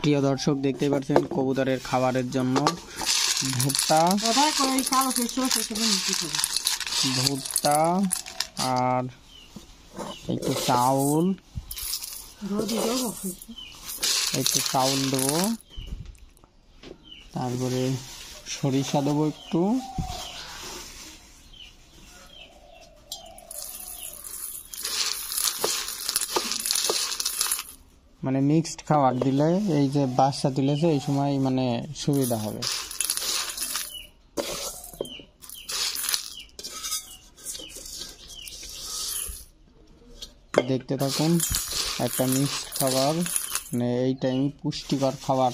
প্রিয় দর্শক, দেখতে পাচ্ছেন কবুতরের খাবারের জন্য ভুট্টা ভুট্টা আর একটু চাউল একটু চাউল দেবো। তারপরে সরিষা দেবো একটু। মানে মিক্সড খাবার দিলে এই যে বাচ্চা তুলেছে এই সময় মানে সুবিধা হবে। দেখতে থাকুন, একটা মিক্সড খাবার মানে এই টাইম পুষ্টিকর খাবার।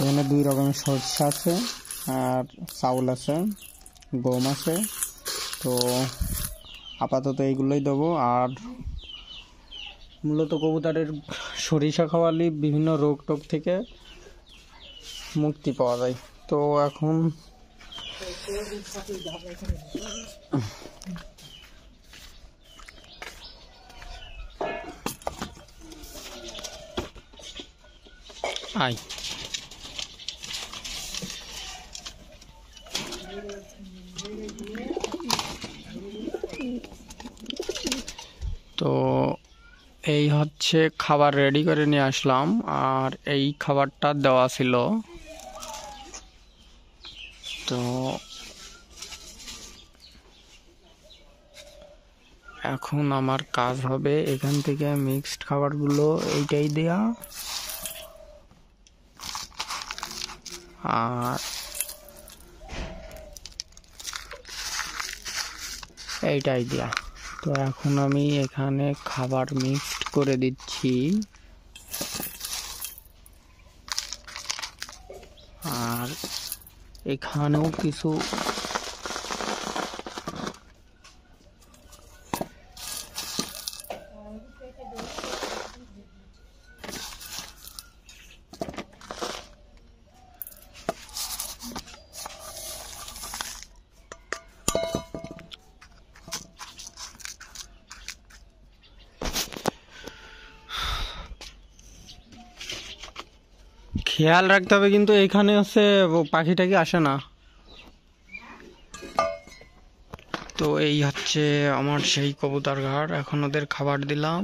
এখানে দুই রকমের সরষে আছে আর চাউল আছে, গম আছে। তো আপাতত এইগুলোই দেবো। আর মূলত কবুতরের সরিষা খাওয়ালে বিভিন্ন রোগ টোগ থেকে মুক্তি পাওয়া যায়। তো এখন আয় তো এই হচ্ছে খাবার রেডি করে নিয়ে আসলাম, আর এই খাবারটা দেওয়া ছিল। তো এখন আমার কাজ হবে এখান থেকে মিক্সড খাবারগুলো এইটাই দেয়া। আর এইটাই দেয়া। তো এখন আমি এখানে খাবার মিক্সড করে দিচ্ছি। আর এখানেও কিছু খেয়াল রাখতে হবে কিন্তু এখানে হচ্ছে পাখিটা কি আসে না। তো এই হচ্ছে আমার সেই কবুতর ঘর এখন ওদের খাবার দিলাম।